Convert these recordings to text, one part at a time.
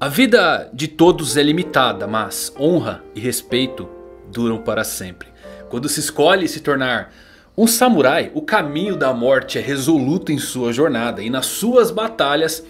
A vida de todos é limitada, mas honra e respeito duram para sempre. Quando se escolhe se tornar um samurai, o caminho da morte é resoluto em sua jornada. E nas suas batalhas,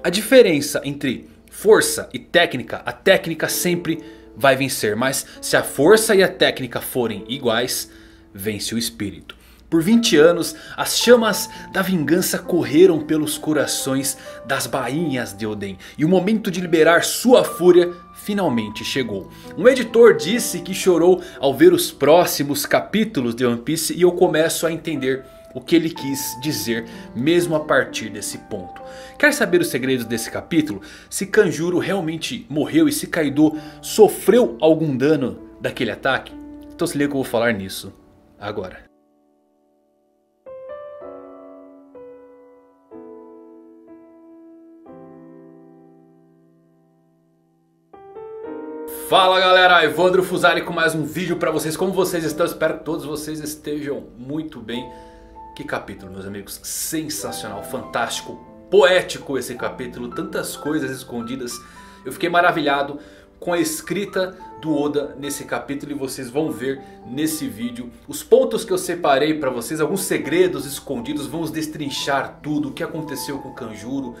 a diferença entre força e técnica, a técnica sempre vai vencer. Mas se a força e a técnica forem iguais, vence o espírito. Por 20 anos, as chamas da vingança correram pelos corações das bainhas de Oden. E o momento de liberar sua fúria finalmente chegou. Um editor disse que chorou ao ver os próximos capítulos de One Piece. E eu começo a entender o que ele quis dizer mesmo a partir desse ponto. Quer saber os segredos desse capítulo? Se Kanjuro realmente morreu e se Kaido sofreu algum dano daquele ataque? Então se liga que eu vou falar nisso agora. Fala galera, Evandro Fusari com mais um vídeo pra vocês. Como vocês estão? Espero que todos vocês estejam muito bem. Que capítulo meus amigos, sensacional, fantástico, poético esse capítulo. Tantas coisas escondidas. Eu fiquei maravilhado com a escrita do Oda nesse capítulo. E vocês vão ver nesse vídeo os pontos que eu separei pra vocês. Alguns segredos escondidos, vamos destrinchar tudo. O que aconteceu com Kanjuro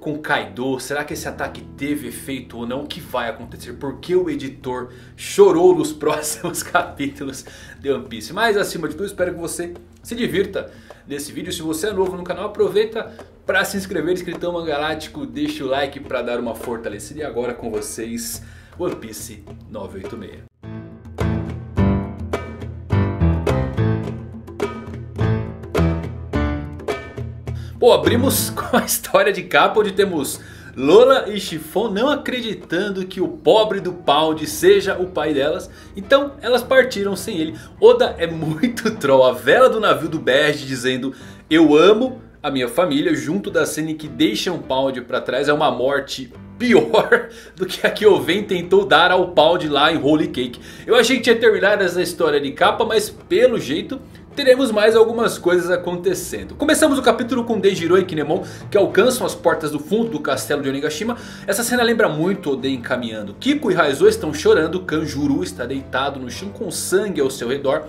com Kaido? Será que esse ataque teve efeito ou não? O que vai acontecer? Por que o editor chorou nos próximos capítulos de One Piece? Mas acima de tudo espero que você se divirta nesse vídeo. Se você é novo no canal aproveita para se inscrever, inscritão Mangalático. Deixa o like para dar uma fortalecida. E agora com vocês One Piece 986. Pô, abrimos com a história de capa onde temos Lola e Chiffon não acreditando que o pobre do Pound seja o pai delas. Então elas partiram sem ele. Oda é muito troll. A vela do navio do Berge dizendo eu amo a minha família. Junto da cena em que deixam Pound pra trás. É uma morte pior do que a que Oven tentou dar ao Pound lá em Holy Cake. Eu achei que tinha terminado essa história de capa. Mas pelo jeito teremos mais algumas coisas acontecendo. Começamos o capítulo com Dejiro e Kinemon que alcançam as portas do fundo do castelo de Onigashima. Essa cena lembra muito Oden caminhando. Kiko e Raizo estão chorando, Kanjuru está deitado no chão com sangue ao seu redor.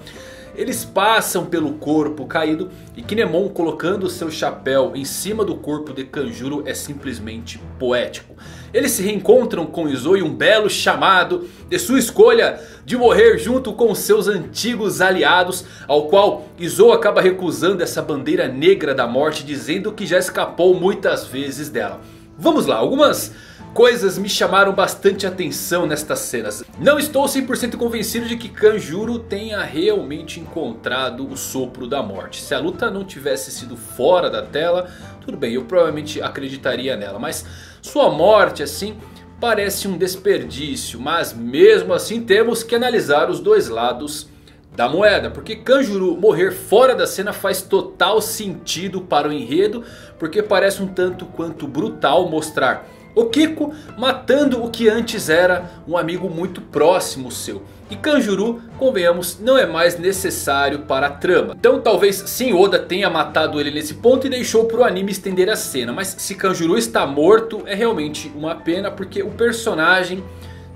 Eles passam pelo corpo caído e Kinemon colocando seu chapéu em cima do corpo de Kanjuro é simplesmente poético. Eles se reencontram com Izou e um belo chamado de sua escolha de morrer junto com seus antigos aliados. Ao qual Izou acaba recusando essa bandeira negra da morte dizendo que já escapou muitas vezes dela. Vamos lá, algumas coisas me chamaram bastante atenção nestas cenas. Não estou 100% convencido de que Kanjuro tenha realmente encontrado o sopro da morte. Se a luta não tivesse sido fora da tela, tudo bem, eu provavelmente acreditaria nela. Mas sua morte assim parece um desperdício. Mas mesmo assim temos que analisar os dois lados da moeda. Porque Kanjuro morrer fora da cena faz total sentido para o enredo. Porque parece um tanto quanto brutal mostrar o Kiko matando o que antes era um amigo muito próximo seu. E Kanjuru, convenhamos, não é mais necessário para a trama. Então talvez sim Oda tenha matado ele nesse ponto e deixou para o anime estender a cena. Mas se Kanjuru está morto é realmente uma pena porque o personagem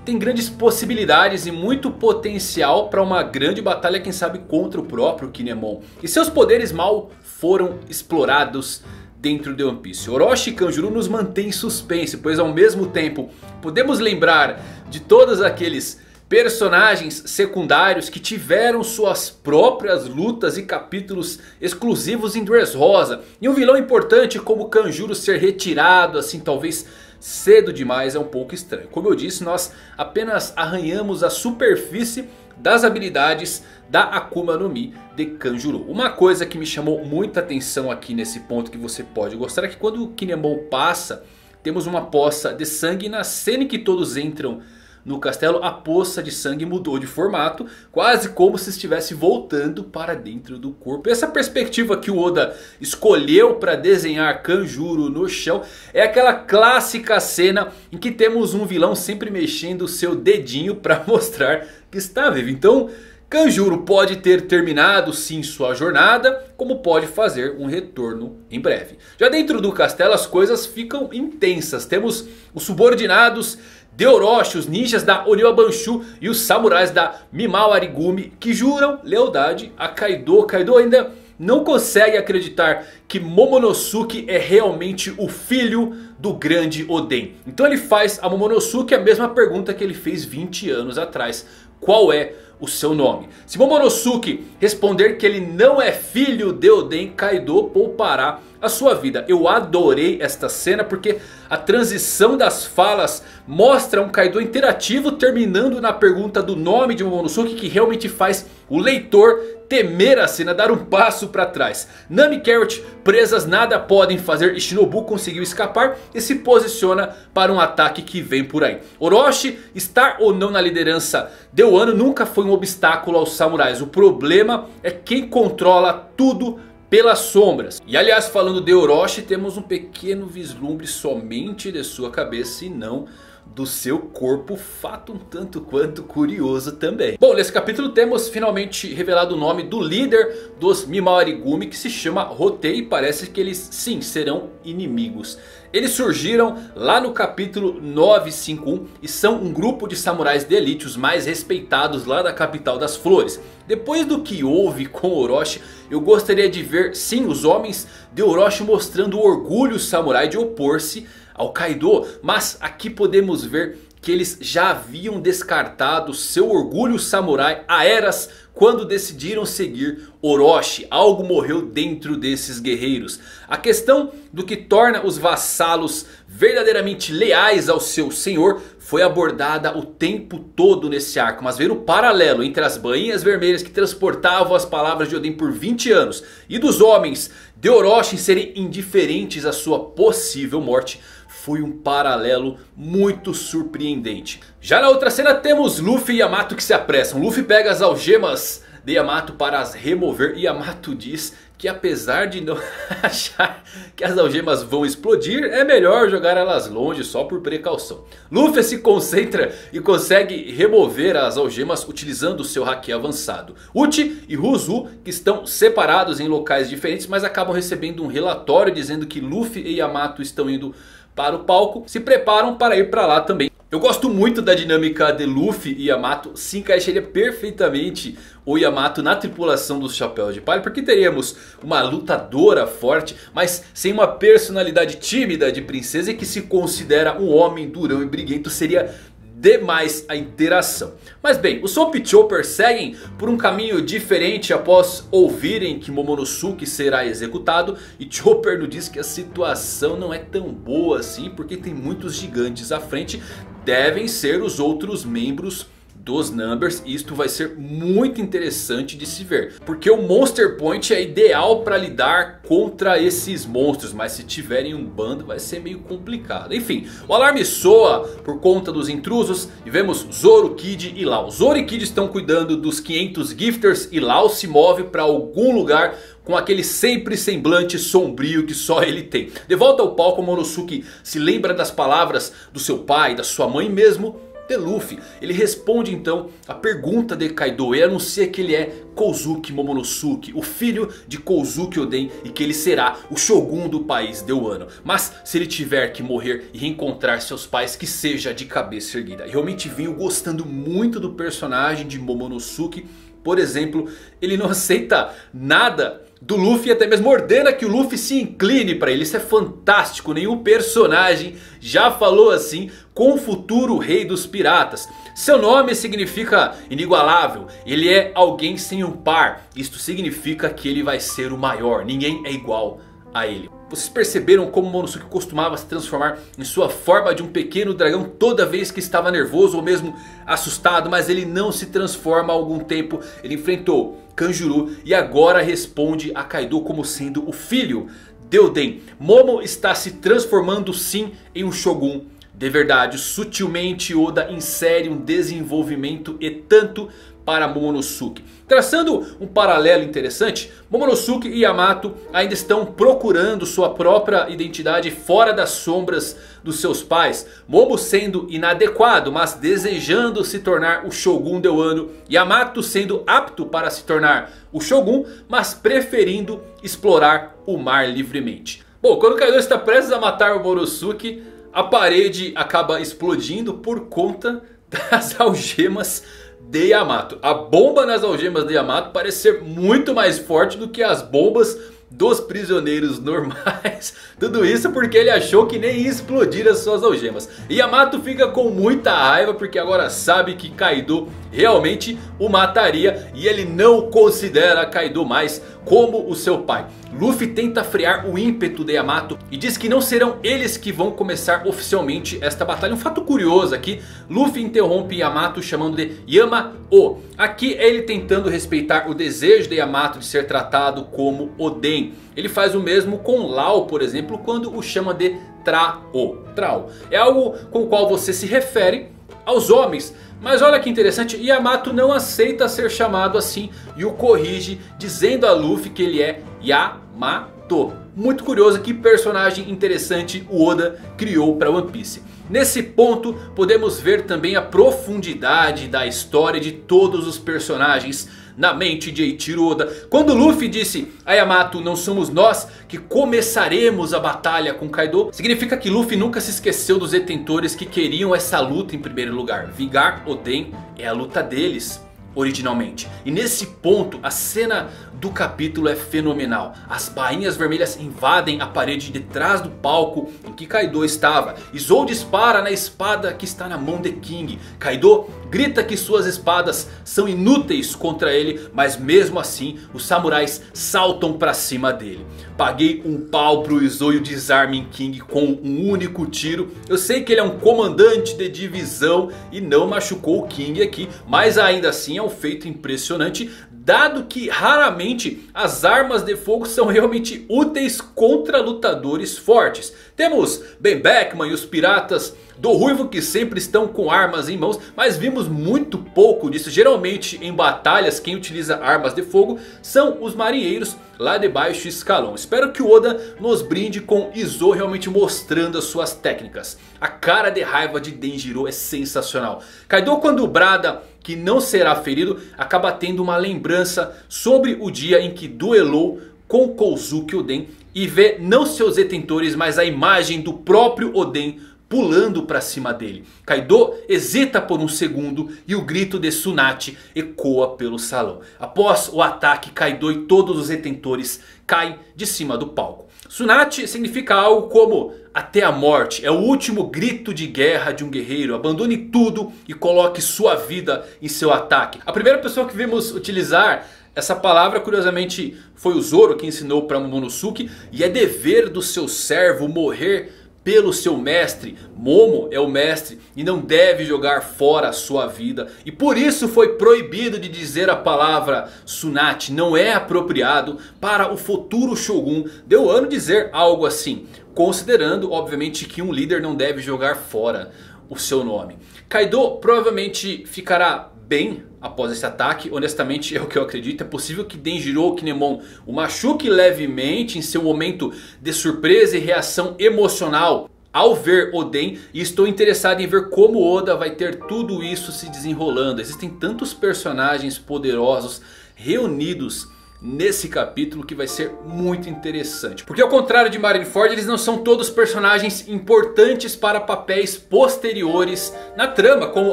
tem grandes possibilidades e muito potencial para uma grande batalha, quem sabe contra o próprio Kinemon. E seus poderes mal foram explorados dentro de One Piece. Orochi e Kanjuro nos mantém em suspense, pois ao mesmo tempo podemos lembrar de todos aqueles personagens secundários que tiveram suas próprias lutas e capítulos exclusivos em Dressrosa. E um vilão importante como Kanjuro ser retirado assim talvez cedo demais é um pouco estranho. Como eu disse nós apenas arranhamos a superfície das habilidades da Akuma no Mi de Kanjuro. Uma coisa que me chamou muita atenção aqui nesse ponto que você pode gostar é que quando o Kinemon passa, temos uma poça de sangue na cena em que todos entram no castelo, a poça de sangue mudou de formato, quase como se estivesse voltando para dentro do corpo. Essa perspectiva que o Oda escolheu para desenhar Kanjuro no chão é aquela clássica cena em que temos um vilão sempre mexendo seu dedinho para mostrar que está vivo. Então Kanjuro pode ter terminado sim sua jornada, como pode fazer um retorno em breve. Já dentro do castelo as coisas ficam intensas. Temos os subordinados de Orochi, os ninjas da Oniwa Banshu e os samurais da Mimao Arigumi que juram lealdade a Kaido. Kaido ainda não consegue acreditar que Momonosuke é realmente o filho do grande Oden. Então ele faz a Momonosuke a mesma pergunta que ele fez 20 anos atrás. Qual é o seu nome? Se Momonosuke responder que ele não é filho de Oden, Kaido poupará a sua vida. Eu adorei esta cena porque a transição das falas mostra um Kaido interativo terminando na pergunta do nome de Momonosuke que realmente faz o leitor temer a cena, dar um passo para trás. Nami Carrot presas nada podem fazer Shinobu conseguiu escapar e se posiciona para um ataque que vem por aí. Orochi estar ou não na liderança de Wano nunca foi um obstáculo aos samurais. O problema é quem controla tudo pelas sombras. E aliás falando de Orochi temos um pequeno vislumbre somente de sua cabeça e não do seu corpo, fato um tanto quanto curioso também. Bom, nesse capítulo temos finalmente revelado o nome do líder dos Mimawarigumi que se chama Rotei e parece que eles sim serão inimigos. Eles surgiram lá no capítulo 951 e são um grupo de samurais de elite, os mais respeitados lá da capital das flores. Depois do que houve com Orochi, eu gostaria de ver sim os homens de Orochi mostrando o orgulho samurai de opor-se ao Kaido. Mas aqui podemos ver que eles já haviam descartado seu orgulho samurai a eras quando decidiram seguir Orochi. Algo morreu dentro desses guerreiros. A questão do que torna os vassalos verdadeiramente leais ao seu senhor foi abordada o tempo todo nesse arco. Mas ver o paralelo entre as bainhas vermelhas que transportavam as palavras de Odin por 20 anos. E dos homens de Orochi serem indiferentes à sua possível morte foi um paralelo muito surpreendente. Já na outra cena temos Luffy e Yamato que se apressam. Luffy pega as algemas de Yamato para as remover. E Yamato diz que apesar de não achar que as algemas vão explodir, é melhor jogar elas longe só por precaução. Luffy se concentra e consegue remover as algemas utilizando seu haki avançado. Uchi e Ruzu que estão separados em locais diferentes mas acabam recebendo um relatório dizendo que Luffy e Yamato estão indo para o palco, se preparam para ir para lá também. Eu gosto muito da dinâmica de Luffy e Yamato, se encaixaria perfeitamente o Yamato na tripulação dos Chapéus de Palha. Porque teríamos uma lutadora forte, mas sem uma personalidade tímida de princesa e que se considera um homem durão e briguento. Seria demais a interação. Mas bem, os Soap Chopper seguem por um caminho diferente após ouvirem que Momonosuke será executado. E Chopper nos diz que a situação não é tão boa assim porque tem muitos gigantes à frente. Devem ser os outros membros dos Numbers. Isto vai ser muito interessante de se ver. Porque o Monster Point é ideal para lidar contra esses monstros. Mas se tiverem um bando vai ser meio complicado. Enfim, o alarme soa por conta dos intrusos. E vemos Zoro, Kid e Lau. Zoro e Kid estão cuidando dos 500 Gifters. E Lau se move para algum lugar com aquele sempre semblante sombrio que só ele tem. De volta ao palco, Monosuke se lembra das palavras do seu pai, da sua mãe mesmo de Luffy. Ele responde então a pergunta de Kaido e anuncia que ele é Kozuki Momonosuke, o filho de Kozuki Oden e que ele será o Shogun do país de Wano. Mas se ele tiver que morrer e reencontrar seus pais, que seja de cabeça erguida. Realmente venho gostando muito do personagem de Momonosuke. Por exemplo, ele não aceita nada do Luffy até mesmo ordena que o Luffy se incline para ele. Isso é fantástico, nenhum personagem já falou assim com o futuro rei dos piratas. Seu nome significa inigualável, ele é alguém sem um par. Isto significa que ele vai ser o maior, ninguém é igual a ele. Vocês perceberam como Monosuke costumava se transformar em sua forma de um pequeno dragão toda vez que estava nervoso ou mesmo assustado. Mas ele não se transforma há algum tempo. Ele enfrentou Kanjuru e agora responde a Kaido como sendo o filho de Oden. Momo está se transformando sim em um Shogun De verdade, sutilmente Oda insere um desenvolvimento e tanto para Momonosuke. Traçando um paralelo interessante, Momonosuke e Yamato ainda estão procurando sua própria identidade fora das sombras dos seus pais. Momo sendo inadequado, mas desejando se tornar o Shogun de Wano. Yamato sendo apto para se tornar o Shogun, mas preferindo explorar o mar livremente. Bom, quando Kaido está prestes a matar o Momonosuke, a parede acaba explodindo por conta das algemas de Yamato. A bomba nas algemas de Yamato parece ser muito mais forte do que as bombas dos prisioneiros normais. Tudo isso porque ele achou que nem ia explodir as suas algemas. Yamato fica com muita raiva porque agora sabe que Kaido realmente o mataria. E ele não considera Kaido mais como o seu pai. Luffy tenta frear o ímpeto de Yamato e diz que não serão eles que vão começar oficialmente esta batalha. Um fato curioso aqui, Luffy interrompe Yamato chamando de Yama-O. Aqui ele tentando respeitar o desejo de Yamato de ser tratado como Oden. Ele faz o mesmo com Lau, por exemplo, quando o chama de Trao. Trao. É algo com o qual você se refere aos homens. Mas olha que interessante, Yamato não aceita ser chamado assim e o corrige dizendo a Luffy que ele é Yamato. Muito curioso que personagem interessante o Oda criou para One Piece. Nesse ponto podemos ver também a profundidade da história de todos os personagens na mente de Eiichiro Oda. Quando Luffy disse a Yamato não somos nós que começaremos a batalha com Kaido. Significa que Luffy nunca se esqueceu dos detentores que queriam essa luta em primeiro lugar. Vingar Oden é a luta deles originalmente. E nesse ponto a cena do capítulo é fenomenal. As bainhas vermelhas invadem a parede de trás do palco em que Kaido estava. E Zou dispara na espada que está na mão de King. Kaido grita que suas espadas são inúteis contra ele. Mas mesmo assim os samurais saltam para cima dele. Paguei um pau pro Izou e o desarme King com um único tiro. Eu sei que ele é um comandante de divisão e não machucou o King aqui. Mas ainda assim é um feito impressionante Dado que raramente as armas de fogo são realmente úteis contra lutadores fortes. Temos Ben Beckman e os piratas do Ruivo que sempre estão com armas em mãos. Mas vimos muito pouco disso. Geralmente em batalhas quem utiliza armas de fogo são os marinheiros lá de baixo escalão. Espero que o Oda nos brinde com Izo realmente mostrando as suas técnicas. A cara de raiva de Denjiro é sensacional. Kaido quando brada que não será ferido acaba tendo uma lembrança sobre o dia em que duelou com Kozuki Oden. E vê não seus detentores mas a imagem do próprio Oden pulando para cima dele. Kaido hesita por um segundo e o grito de Tsunade ecoa pelo salão. Após o ataque, Kaido e todos os detentores caem de cima do palco. Tsunade significa algo como até a morte. É o último grito de guerra de um guerreiro. Abandone tudo e coloque sua vida em seu ataque. A primeira pessoa que vimos utilizar essa palavra curiosamente foi o Zoro que ensinou para Momonosuke. E é dever do seu servo morrer pelo seu mestre. Momo é o mestre e não deve jogar fora a sua vida. E por isso foi proibido de dizer a palavra Tsunade. Não é apropriado para o futuro Shogun de Wano dizer algo assim. Considerando obviamente que um líder não deve jogar fora o seu nome. Kaido provavelmente ficará bem após esse ataque. Honestamente é o que eu acredito. É possível que Denjiro Kinemon o machuque levemente em seu momento de surpresa e reação emocional ao ver Oden. E estou interessado em ver como Oda vai ter tudo isso se desenrolando. Existem tantos personagens poderosos reunidos nesse capítulo que vai ser muito interessante. Porque ao contrário de Marineford, eles não são todos personagens importantes para papéis posteriores na trama. Como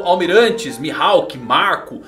Almirantes, Mihawk, Marco,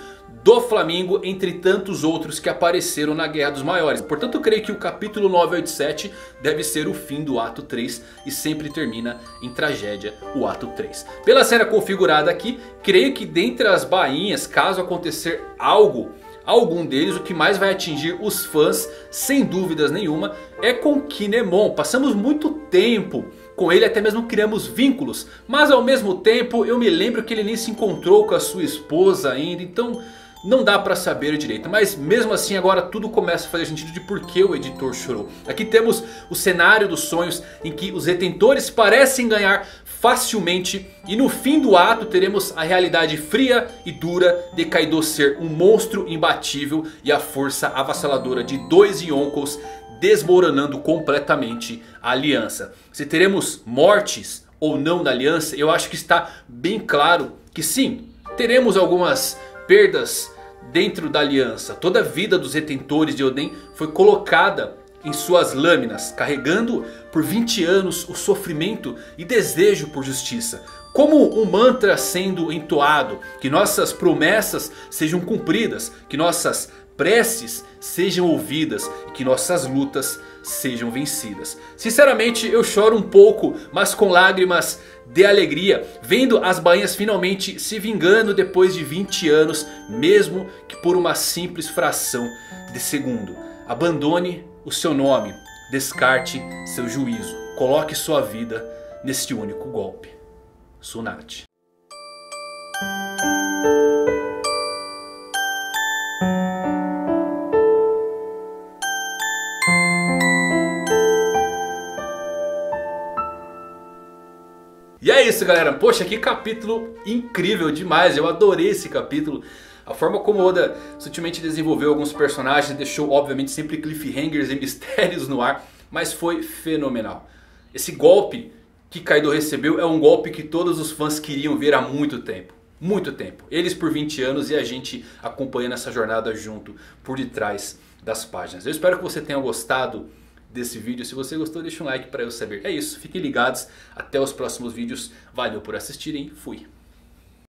do Flamengo, entre tantos outros que apareceram na Guerra dos Maiores. Portanto, creio que o capítulo 987 deve ser o fim do ato 3 e sempre termina em tragédia o ato 3. Pela cena configurada aqui, creio que dentre as bainhas, caso acontecer algo algum deles, o que mais vai atingir os fãs, sem dúvidas nenhuma, é com Kinemon. Passamos muito tempo com ele, até mesmo criamos vínculos. Mas ao mesmo tempo eu me lembro que ele nem se encontrou com a sua esposa ainda, então... Não dá pra saber direito, mas mesmo assim agora tudo começa a fazer sentido de por que o editor chorou. Aqui temos o cenário dos sonhos em que os detentores parecem ganhar facilmente. E no fim do ato teremos a realidade fria e dura de Kaido ser um monstro imbatível. E a força avassaladora de dois Yonkous desmoronando completamente a aliança. Se teremos mortes ou não da aliança, eu acho que está bem claro que sim, teremos algumas perdas dentro da aliança. Toda a vida dos retentores de Oden foi colocada em suas lâminas, carregando por 20 anos o sofrimento e desejo por justiça. Como um mantra sendo entoado, que nossas promessas sejam cumpridas, que nossas preces sejam ouvidas e que nossas lutas sejam vencidas. Sinceramente eu choro um pouco, mas com lágrimas de alegria, vendo as bainhas finalmente se vingando depois de 20 anos, mesmo que por uma simples fração de segundo. Abandone o seu nome, descarte seu juízo, coloque sua vida neste único golpe. Sunat. E é isso galera, poxa que capítulo incrível demais, eu adorei esse capítulo. A forma como Oda sutilmente desenvolveu alguns personagens deixou obviamente sempre cliffhangers e mistérios no ar. Mas foi fenomenal. Esse golpe que Kaido recebeu é um golpe que todos os fãs queriam ver há muito tempo. Muito tempo. Eles por 20 anos e a gente acompanhando essa jornada junto por detrás das páginas. Eu espero que você tenha gostado desse vídeo. Se você gostou, deixa um like para eu saber. É isso, fiquem ligados. Até os próximos vídeos. Valeu por assistirem. Fui.